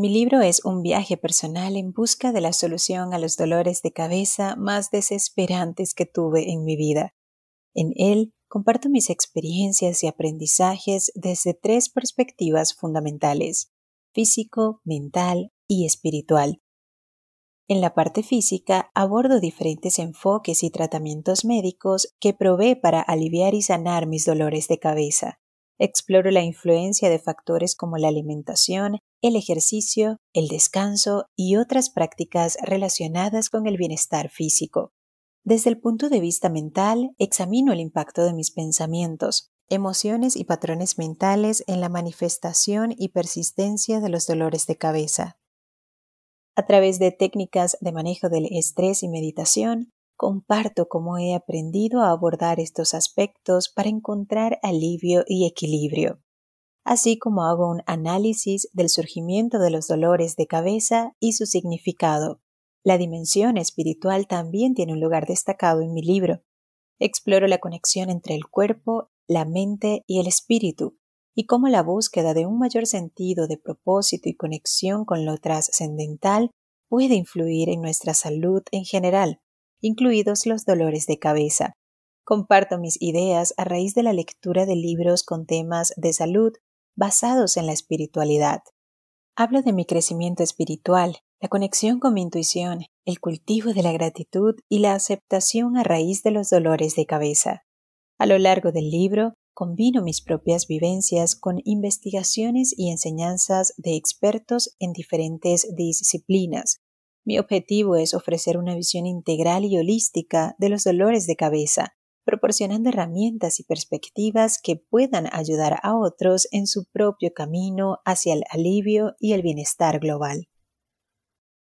Mi libro es un viaje personal en busca de la solución a los dolores de cabeza más desesperantes que tuve en mi vida. En él comparto mis experiencias y aprendizajes desde tres perspectivas fundamentales, físico, mental y espiritual. En la parte física abordo diferentes enfoques y tratamientos médicos que probé para aliviar y sanar mis dolores de cabeza. Exploro la influencia de factores como la alimentación, el ejercicio, el descanso y otras prácticas relacionadas con el bienestar físico. Desde el punto de vista mental, examino el impacto de mis pensamientos, emociones y patrones mentales en la manifestación y persistencia de los dolores de cabeza. A través de técnicas de manejo del estrés y meditación, comparto cómo he aprendido a abordar estos aspectos para encontrar alivio y equilibrio, así como hago un análisis del surgimiento de los dolores de cabeza y su significado. La dimensión espiritual también tiene un lugar destacado en mi libro. Exploro la conexión entre el cuerpo, la mente y el espíritu, y cómo la búsqueda de un mayor sentido de propósito y conexión con lo trascendental puede influir en nuestra salud en general incluidos los dolores de cabeza. Comparto mis ideas a raíz de la lectura de libros con temas de salud basados en la espiritualidad. Hablo de mi crecimiento espiritual, la conexión con mi intuición, el cultivo de la gratitud y la aceptación a raíz de los dolores de cabeza. A lo largo del libro, combino mis propias vivencias con investigaciones y enseñanzas de expertos en diferentes disciplinas, mi objetivo es ofrecer una visión integral y holística de los dolores de cabeza, proporcionando herramientas y perspectivas que puedan ayudar a otros en su propio camino hacia el alivio y el bienestar global.